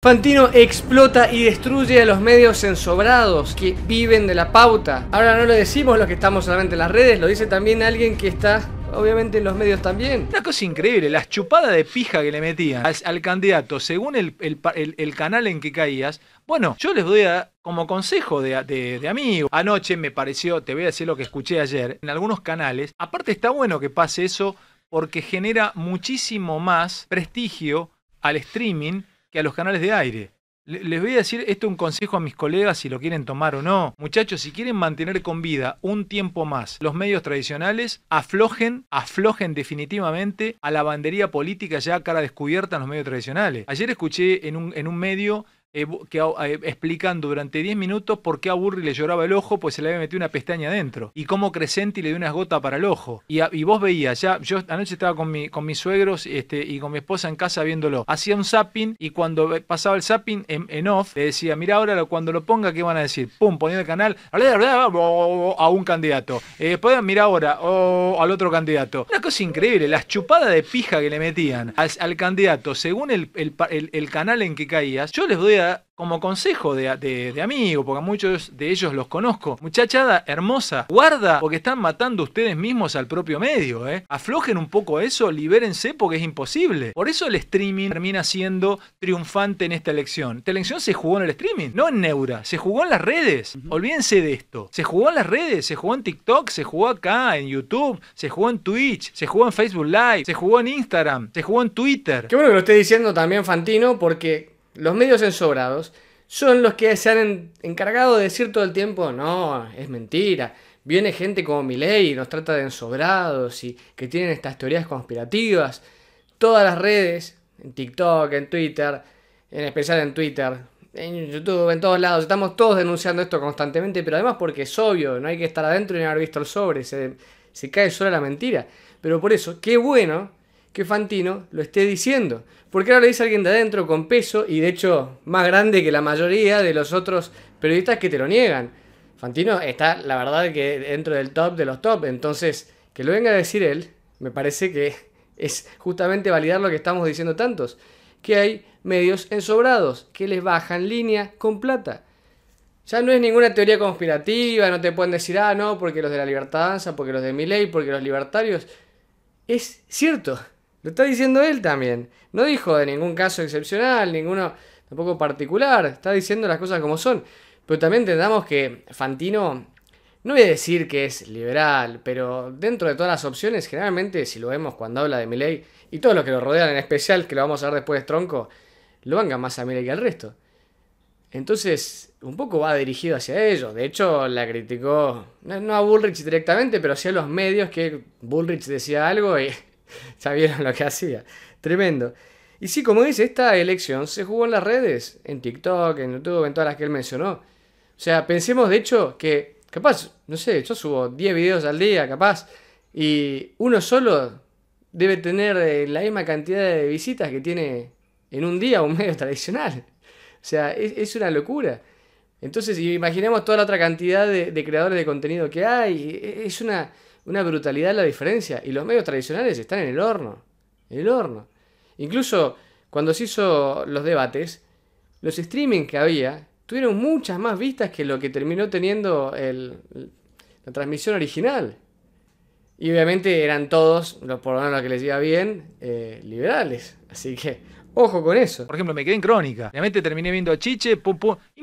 Fantino explota y destruye a los medios ensobrados que viven de la pauta. Ahora no lo decimos los que estamos solamente en las redes, lo dice también alguien que está obviamente en los medios también. Una cosa increíble, las chupadas de pija que le metían al, candidato según el, canal en que caías. Bueno, yo les doy a, como consejo de, de, amigo. Anoche me pareció, te voy a decir lo que escuché ayer, en algunos canales. Aparte está bueno que pase eso porque genera muchísimo más prestigio al streaming que a los canales de aire. Les voy a decir esto un consejo a mis colegas si lo quieren tomar o no. Muchachos, si quieren mantener con vida un tiempo más los medios tradicionales, aflojen, aflojen definitivamente a la bandería política ya cara descubierta en los medios tradicionales. Ayer escuché en un, en un medio eh, eh, explicando durante 10 minutos por qué a Burri le lloraba el ojo, pues se le había metido una pestaña adentro. Y cómo Crescenti le dio unas gotas para el ojo. Y, vos veías, ya, yo anoche estaba con, mi, con mis suegros este, y con mi esposa en casa viéndolo. Hacía un zapping y cuando pasaba el zapping en, off, le decía, mira ahora cuando lo ponga, ¿qué van a decir? Pum, poniendo el canal a un candidato. Eh, después, mira ahora, o al otro candidato. Una cosa increíble, las chupadas de pija que le metían al, candidato según el, el canal en que caías. Yo les doy como consejo de, de, amigo, porque muchos de ellos los conozco. Muchachada hermosa, guarda, porque están matando ustedes mismos al propio medio, ¿eh? Aflojen un poco eso, libérense porque es imposible. Por eso el streaming termina siendo triunfante en esta elección. Esta elección se jugó en el streaming, no en Neura, se jugó en las redes. Olvídense de esto. Se jugó en las redes, se jugó en TikTok, se jugó acá, en YouTube, se jugó en Twitch, se jugó en Facebook Live, se jugó en Instagram, se jugó en Twitter. Qué bueno que lo esté diciendo también Fantino, porque los medios ensobrados son los que se han encargado de decir todo el tiempo, no, es mentira. Viene gente como Milei y nos trata de ensobrados y que tienen estas teorías conspirativas. Todas las redes, en TikTok, en Twitter, en especial en Twitter, en YouTube, en todos lados, estamos todos denunciando esto constantemente, pero además porque es obvio, no hay que estar adentro y no haber visto el sobre, se, se cae sola la mentira. Pero por eso, qué bueno que Fantino lo esté diciendo. Porque ahora le dice alguien de adentro con peso y de hecho más grande que la mayoría de los otros periodistas que te lo niegan. Fantino está, la verdad, que dentro del top de los top. Entonces, que lo venga a decir él, me parece que es justamente validar lo que estamos diciendo tantos. Que hay medios ensobrados que les bajan línea con plata. Ya no es ninguna teoría conspirativa, no te pueden decir, ah, no, porque los de la libertad danza, porque los de mi ley, porque los libertarios. Es cierto, lo está diciendo él también. No dijo de ningún caso excepcional, ninguno tampoco particular. Está diciendo las cosas como son. Pero también entendamos que Fantino, no voy a decir que es liberal, pero dentro de todas las opciones, generalmente, si lo vemos cuando habla de Milei y todos los que lo rodean, en especial, que lo vamos a ver después de Tronco, lo van más a Milei que al resto. Entonces, un poco va dirigido hacia ellos. De hecho, la criticó, no a Bullrich directamente, pero sí a los medios que Bullrich decía algo y ya vieron lo que hacía. Tremendo. Y sí, como dice, esta elección se jugó en las redes, en TikTok, en YouTube, en todas las que él mencionó. O sea, pensemos de hecho que, capaz, no sé, yo subo 10 videos al día, capaz, y uno solo debe tener eh, la misma cantidad de visitas que tiene en un día un medio tradicional. O sea, es, una locura. Entonces, imaginemos toda la otra cantidad de, de creadores de contenido que hay. E, es una, una brutalidad la diferencia. Y los medios tradicionales están en el horno. En el horno. Incluso cuando se hizo los debates, los streaming que había tuvieron muchas más vistas que lo que terminó teniendo la transmisión original. Y obviamente eran todos, por lo menos lo que les iba bien, eh, liberales. Así que Ojo con eso. Por ejemplo, me quedé en crónica. Realmente terminé viendo a Chiche.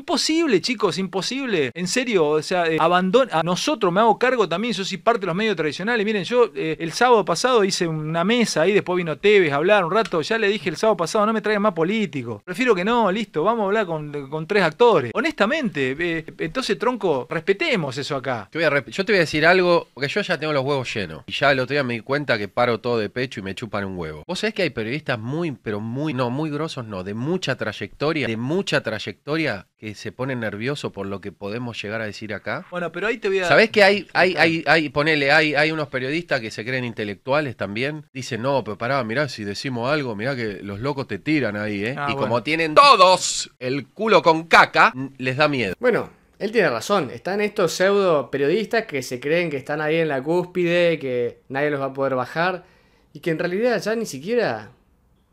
Imposible, chicos, imposible. En serio, o sea, eh, A nosotros me hago cargo también, yo soy parte de los medios tradicionales. Miren, yo eh, el sábado pasado hice una mesa ahí, después vino Tevez a hablar un rato. Ya le dije el sábado pasado, no me traigan más políticos. Prefiero que no, listo, vamos a hablar con, tres actores. Honestamente, eh, entonces, tronco, respetemos eso acá. yo te voy a decir algo, porque yo ya tengo los huevos llenos. Y ya el otro día me di cuenta que paro todo de pecho y me chupan un huevo. Vos sabés que hay periodistas muy, pero muy no, muy grosos no, de mucha trayectoria, de mucha trayectoria que se pone nervioso por lo que podemos llegar a decir acá. Bueno, pero ahí te voy a... ¿Sabés que hay, hay, hay, hay, ponele, hay, hay unos periodistas que se creen intelectuales también? Dicen, no, pero pará, mirá, si decimos algo, mirá que los locos te tiran ahí, ¿eh? Ah, y como tienen todos el culo con caca, les da miedo. Bueno, él tiene razón. Están estos pseudo periodistas que se creen que están ahí en la cúspide, que nadie los va a poder bajar y que en realidad ya ni siquiera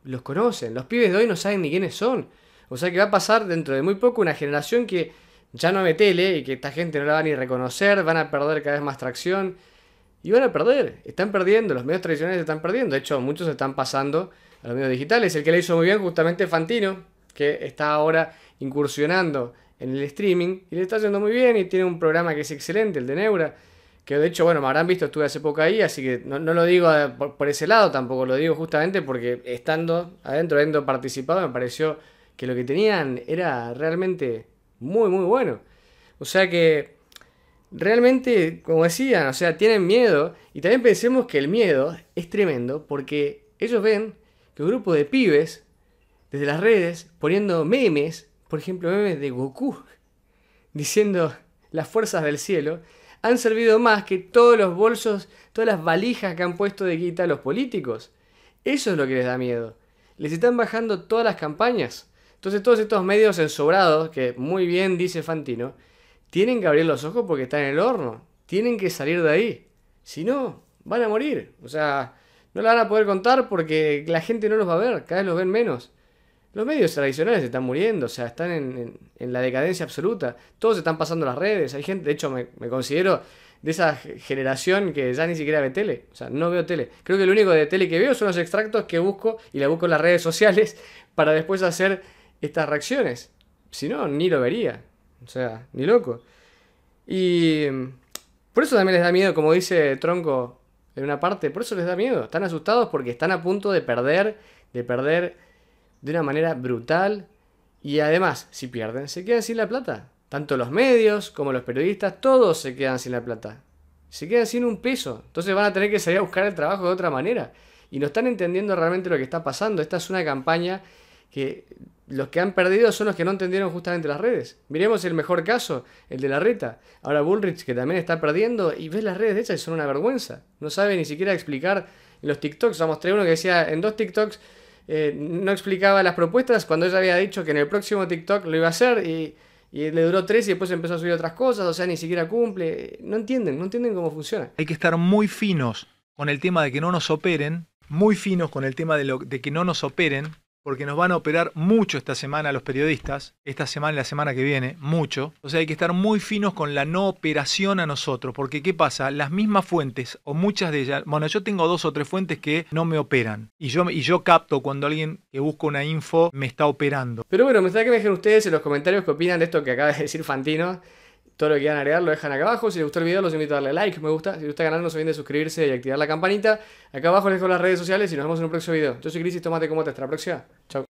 los conocen. Los pibes de hoy no saben ni quiénes son. O sea que va a pasar dentro de muy poco una generación que ya no ve tele y que esta gente no la va ni reconocer, van a perder cada vez más tracción y van a perder. Están perdiendo, los medios tradicionales están perdiendo. De hecho, muchos están pasando a los medios digitales. El que le hizo muy bien justamente Fantino, que está ahora incursionando en el streaming y le está yendo muy bien y tiene un programa que es excelente, el de Neura. Que de hecho, bueno, me habrán visto, estuve hace poco ahí, así que no, lo digo por, ese lado, tampoco lo digo justamente porque estando adentro, habiendo participado, me pareció que lo que tenían era realmente muy, muy bueno. O sea que realmente, como decían, o sea, tienen miedo y también pensemos que el miedo es tremendo porque ellos ven que un grupo de pibes desde las redes poniendo memes, por ejemplo, memes de Goku, diciendo las fuerzas del cielo, han servido más que todos los bolsos, todas las valijas que han puesto de guita los políticos. Eso es lo que les da miedo. Les están bajando todas las campañas. Entonces todos estos medios ensobrados, que muy bien dice Fantino, tienen que abrir los ojos porque están en el horno. Tienen que salir de ahí. Si no, van a morir. O sea, no la van a poder contar porque la gente no los va a ver, cada vez los ven menos. Los medios tradicionales están muriendo, o sea, están en, la decadencia absoluta. Todos están pasando las redes. Hay gente, de hecho, me, considero de esa generación que ya ni siquiera ve tele. O sea, no veo tele. Creo que lo único de tele que veo son los extractos que busco y la busco en las redes sociales para después hacer estas reacciones. Si no, ni lo vería. O sea, ni loco. Y por eso también les da miedo, como dice Tronco en una parte, por eso les da miedo. Están asustados porque están a punto de perder, de perder de una manera brutal y además, si pierden, se quedan sin la plata. Tanto los medios como los periodistas, todos se quedan sin la plata. Se quedan sin un peso. Entonces van a tener que salir a buscar el trabajo de otra manera. Y no están entendiendo realmente lo que está pasando. Esta es una campaña que los que han perdido son los que no entendieron justamente las redes. Miremos el mejor caso, el de la reta. Ahora Bullrich que también está perdiendo y ves las redes de hechas y son una vergüenza. No sabe ni siquiera explicar los TikToks. O mostré uno que decía en dos TikToks eh, no explicaba las propuestas cuando ella había dicho que en el próximo TikTok lo iba a hacer y, le duró tres y después empezó a subir otras cosas, o sea, ni siquiera cumple. No entienden, no entienden cómo funciona. Hay que estar muy finos con el tema de que no nos operen, muy finos con el tema de que no nos operen, porque nos van a operar mucho esta semana los periodistas, esta semana y la semana que viene, mucho. O sea, hay que estar muy finos con la no operación a nosotros, porque ¿qué pasa? Las mismas fuentes, o muchas de ellas, bueno, yo tengo dos o tres fuentes que no me operan, y yo, y yo capto cuando alguien que busca una info me está operando. Pero bueno, me gustaría que me dejen ustedes en los comentarios qué opinan de esto que acaba de decir Fantino. Todo lo que quieran agregar lo dejan acá abajo. Si les gustó el video, los invito a darle like, me gusta. Si les gusta el canal, no se olviden de suscribirse y activar la campanita. Acá abajo les dejo las redes sociales y nos vemos en un próximo video. Yo soy Crisis, tomate como te. Hasta la próxima. Chao.